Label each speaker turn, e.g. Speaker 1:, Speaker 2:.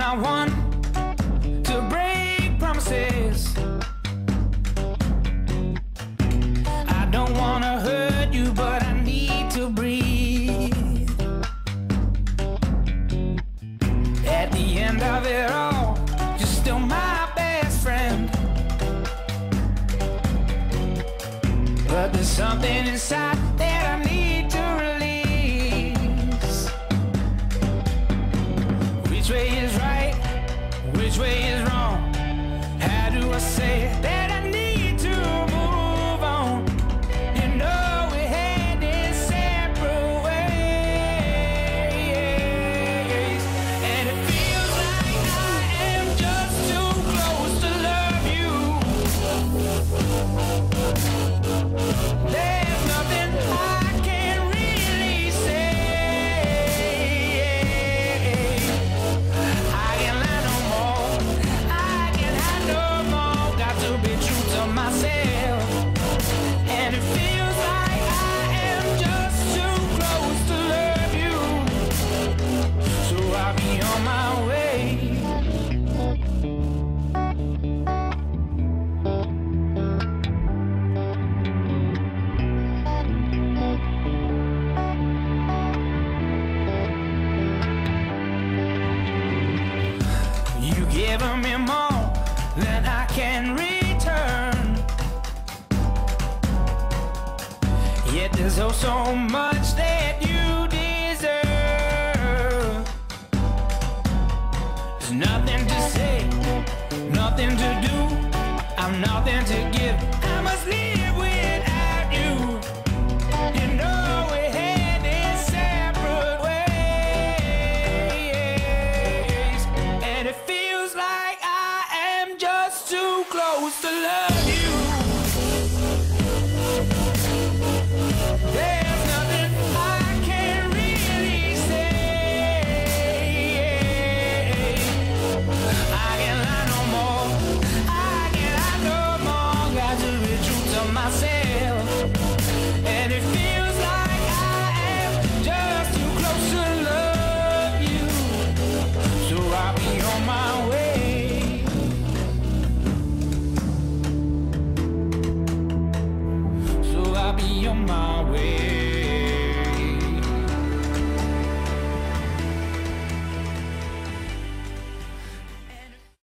Speaker 1: not one to break promises. I don't wanna hurt you, but I need to breathe. At the end of it all, you're still my best friend. But there's something inside I'll on my me more than I can return. Yet there's oh so much that you Nothing to say, nothing to do. I'm nothing to give. I must live without you. You know we're heading separate ways, and it feels like I am just too close to love So I'll